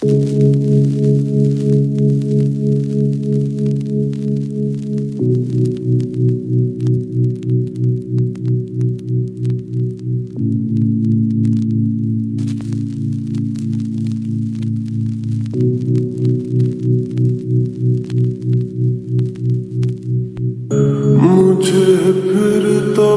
मुझे फिर तो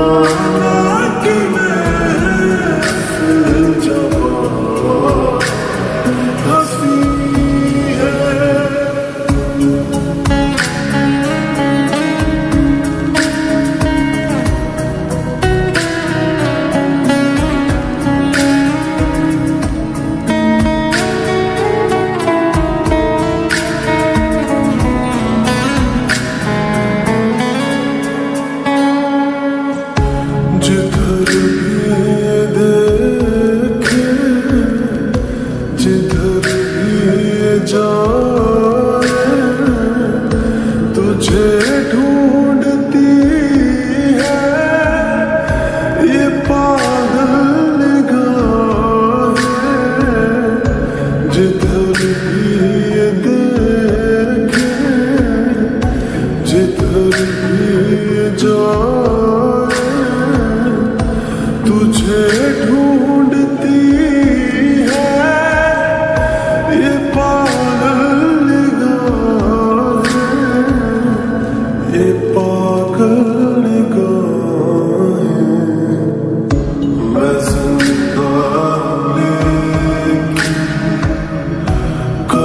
Oh. जिधर भी देखे जिधर भी जाए तुझे ढूंढती है ये पागल निगाह जिधर भी देखे जिधर भी जाए